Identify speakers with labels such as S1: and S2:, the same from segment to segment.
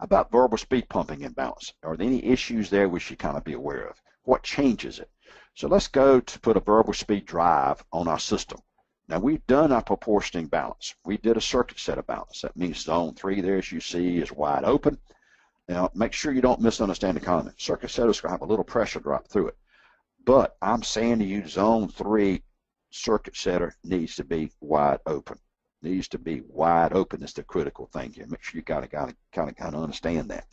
S1: about variable speed pumping imbalance. Are there any issues there we should kind of be aware of? What changes it? So let's go to put a variable speed drive on our system. Now we've done our proportioning balance. We did a circuit set of balance. That means zone three there, as you see, is wide open. Now make sure you don't misunderstand the comment. Circuit set is going to have a little pressure drop through it. But I'm saying to you, zone three circuit setter needs to be wide open. Needs to be wide open is the critical thing here. Make sure you kind of gotta kind of kind of understand that.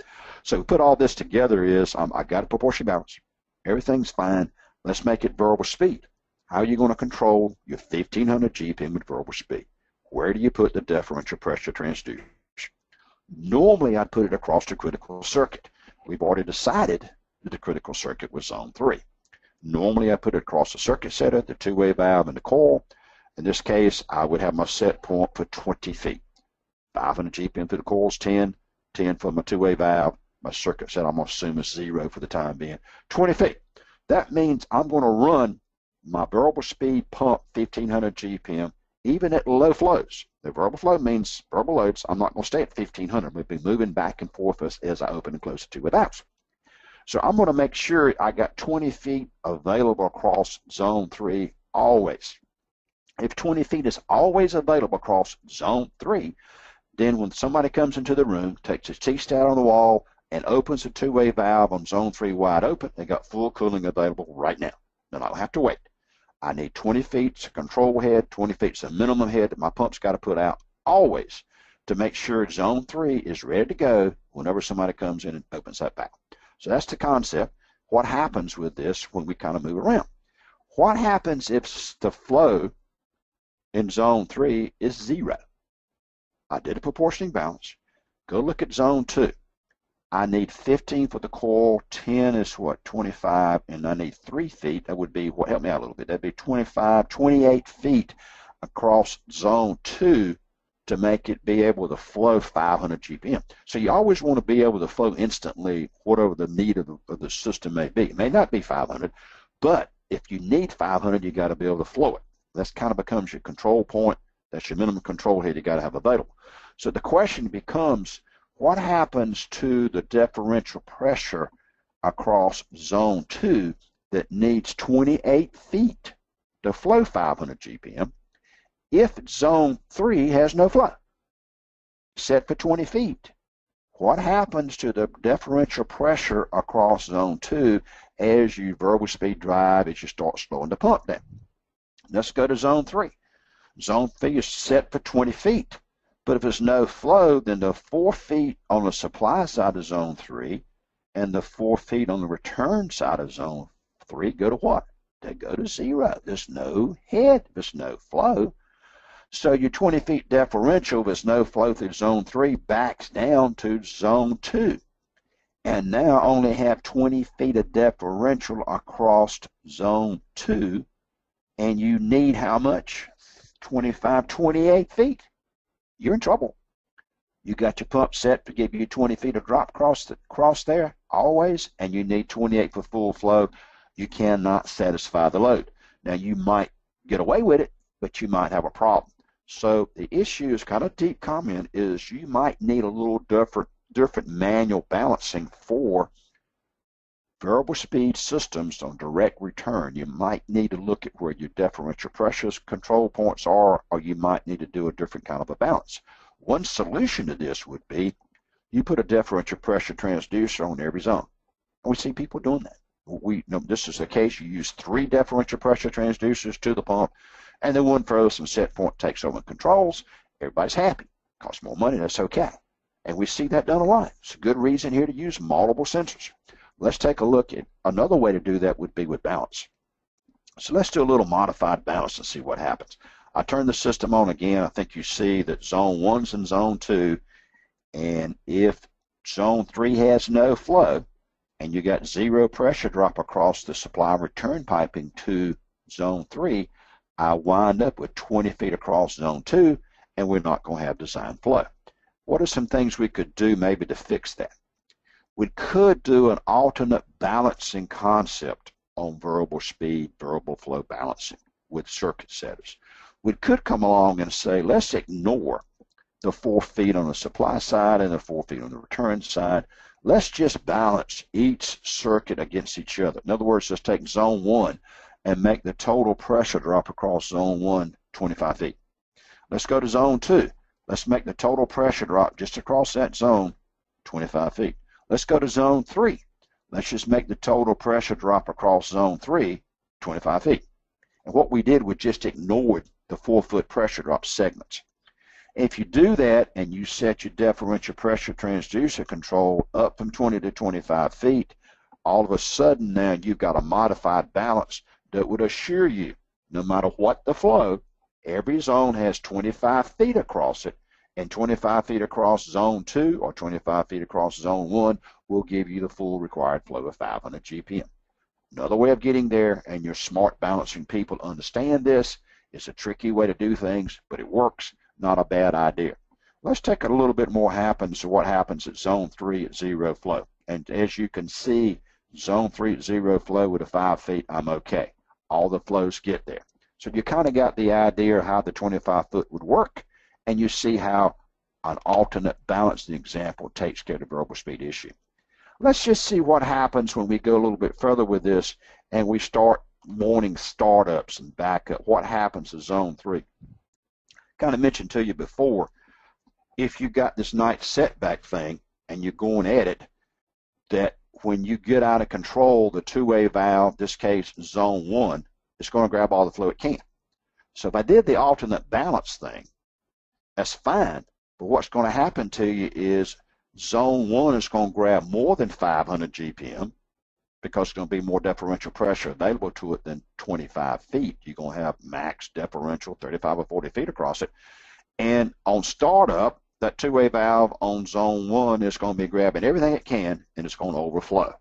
S1: So put all this together is um, I got a proportion balance. Everything's fine. Let's make it variable speed. How are you going to control your 1500 GPM with variable speed? Where do you put the differential pressure transducer? Normally, I'd put it across the critical circuit. We've already decided that the critical circuit was zone 3. Normally, I put it across the circuit setter, the two-way valve, and the coil. In this case, I would have my set point for 20 feet. 500 GPM for the coils, 10, 10 for my two-way valve. My circuit set, I'm going to assume is zero for the time being. 20 feet. That means I'm going to run my variable speed pump 1500 GPM even at low flows. The variable flow means variable loads. I'm not going to stay at 1500. We'll be moving back and forth as, as I open and close the two valves. So I'm going to make sure I got 20 feet available across zone 3 always. If 20 feet is always available across zone 3, then when somebody comes into the room, takes a T-stat on the wall, and opens a two-way valve on zone 3 wide open, they got full cooling available right now. Then I don't have to wait. I need 20 feet control head, 20 feet a minimum head that my pump's got to put out always to make sure zone 3 is ready to go whenever somebody comes in and opens that valve. So that's the concept. What happens with this when we kind of move around? What happens if the flow in zone 3 is zero? I did a proportioning balance. Go look at zone 2. I need 15 for the coil, 10 is what, 25, and I need 3 feet. That would be, what, help me out a little bit, that'd be 25, 28 feet across zone 2 to make it be able to flow 500 GPM. So you always want to be able to flow instantly whatever the need of the, of the system may be. It may not be 500, but if you need 500, you got to be able to flow it. That kind of becomes your control point. That's your minimum control head you got to have available. So the question becomes, what happens to the differential pressure across zone 2 that needs 28 feet to flow 500 GPM if zone 3 has no flow? Set for 20 feet. What happens to the differential pressure across zone 2 as you variable speed drive as you start slowing the pump down? Let's go to zone 3. Zone 3 is set for 20 feet. But if there's no flow, then the four feet on the supply side of zone three and the four feet on the return side of zone three go to what? They go to zero. There's no head, there's no flow. So your 20 feet differential, there's no flow through zone three, backs down to zone two. And now only have 20 feet of differential across zone two. And you need how much? 25, 28 feet you're in trouble. You got your pump set to give you 20 feet of drop cross, the, cross there always, and you need 28 for full flow. You cannot satisfy the load. Now you might get away with it, but you might have a problem. So the issue is kind of deep comment is you might need a little different different manual balancing for variable speed systems on direct return, you might need to look at where your differential pressures control points are, or you might need to do a different kind of a balance. One solution to this would be you put a differential pressure transducer on every zone. And we see people doing that. We this is the case. You use three differential pressure transducers to the pump, and then one throws some set point takes over controls. Everybody's happy. Costs more money. That's okay. And we see that done a lot. It's a good reason here to use multiple sensors. Let's take a look at another way to do that would be with balance. So let's do a little modified balance and see what happens. I turn the system on again. I think you see that zone 1's in zone 2. And if zone 3 has no flow and you got zero pressure drop across the supply return piping to zone 3, I wind up with 20 feet across zone 2 and we're not going to have design flow. What are some things we could do maybe to fix that? We could do an alternate balancing concept on variable speed, variable flow balancing with circuit setters. We could come along and say, let's ignore the four feet on the supply side and the four feet on the return side. Let's just balance each circuit against each other. In other words, just take zone one and make the total pressure drop across zone one 25 feet. Let's go to zone two. Let's make the total pressure drop just across that zone 25 feet. Let's go to zone three. Let's just make the total pressure drop across zone three 25 feet. And what we did was just ignored the four foot pressure drop segments. If you do that and you set your differential pressure transducer control up from 20 to 25 feet, all of a sudden now you've got a modified balance that would assure you, no matter what the flow, every zone has 25 feet across it, and 25 feet across zone 2 or 25 feet across zone 1 will give you the full required flow of 500 GPM. Another way of getting there, and your smart balancing people understand this, it's a tricky way to do things, but it works, not a bad idea. Let's take a little bit more happens to what happens at zone 3 at zero flow. And as you can see, zone 3 at zero flow with a 5 feet, I'm okay. All the flows get there. So you kind of got the idea how the 25 foot would work, and you see how an alternate balancing example takes care of the variable speed issue. Let's just see what happens when we go a little bit further with this and we start morning startups and backup. What happens to zone three? Kind of mentioned to you before, if you got this night setback thing and you're going at it, that when you get out of control, the two-way valve, this case zone one, is going to grab all the flow it can. So if I did the alternate balance thing, that's fine. But what's going to happen to you is Zone 1 is going to grab more than 500 GPM because it's going to be more differential pressure available to it than 25 feet. You're going to have max differential 35 or 40 feet across it. And on startup, that two-way valve on zone 1 is going to be grabbing everything it can and it's going to overflow.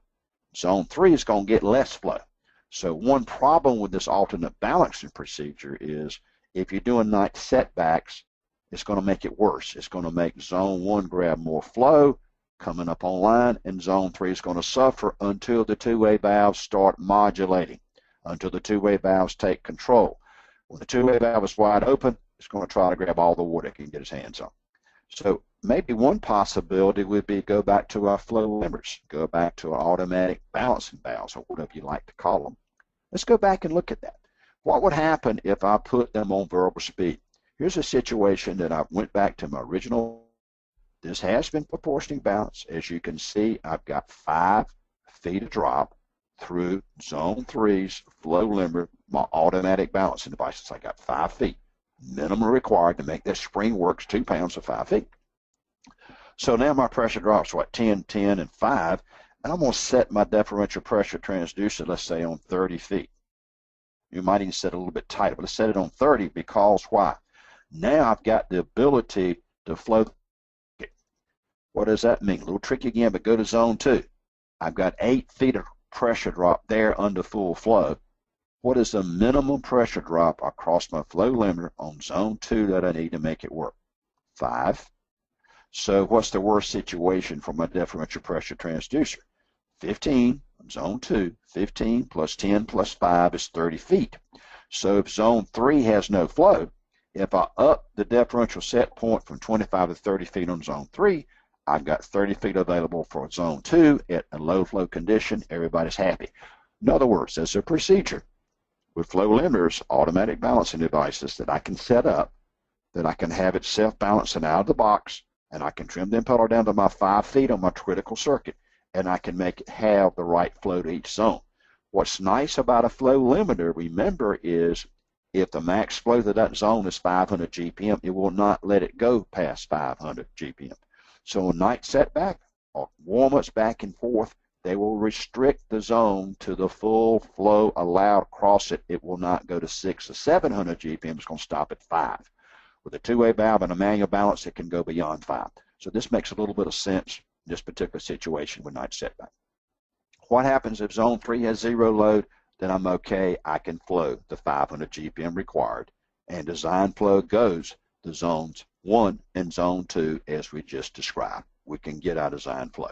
S1: Zone 3 is going to get less flow. So one problem with this alternate balancing procedure is if you're doing night setbacks, it's going to make it worse. It's going to make zone one grab more flow coming up online, and zone three is going to suffer until the two-way valves start modulating, until the two-way valves take control. When the two-way valve is wide open, it's going to try to grab all the water it can get its hands on. So maybe one possibility would be go back to our flow limiters, go back to our automatic balancing valves, or whatever you like to call them. Let's go back and look at that. What would happen if I put them on variable speed? Here's a situation that I went back to my original. This has been proportioning balance. As you can see, I've got five feet of drop through zone three's flow limiter, my automatic balancing devices. I got five feet. Minimum required to make this spring works, two pounds of five feet. So now my pressure drops, what, 10, 10, and 5, and I'm going to set my differential pressure transducer, let's say, on 30 feet. You might even set it a little bit tighter, but let's set it on 30 because why? Now I've got the ability to flow. What does that mean? A little tricky again, but go to zone two. I've got eight feet of pressure drop there under full flow. What is the minimum pressure drop across my flow limiter on zone two that I need to make it work? Five. So what's the worst situation for my differential pressure transducer? 15, zone 2, 15 plus 10 plus 5 is 30 feet. So if zone 3 has no flow, if I up the differential set point from 25 to 30 feet on zone 3, I've got 30 feet available for zone 2 at a low flow condition. Everybody's happy. In other words, there's a procedure with flow limiters, automatic balancing devices that I can set up, that I can have it self-balancing out of the box, and I can trim the impeller down to my 5 feet on my critical circuit, and I can make it have the right flow to each zone. What's nice about a flow limiter, remember, is if the max flow that zone is 500 GPM, it will not let it go past 500 GPM. So on night setback or warm-ups back and forth, they will restrict the zone to the full flow allowed across it. It will not go to 6 or 700 GPM. It's going to stop at 5. With a two-way valve and a manual balance, it can go beyond 5. So this makes a little bit of sense in this particular situation with night setback. What happens if zone 3 has zero load? Then I'm okay. I can flow the 500 GPM required. And design flow goes the zones 1 and zone 2 as we just described. We can get our design flow.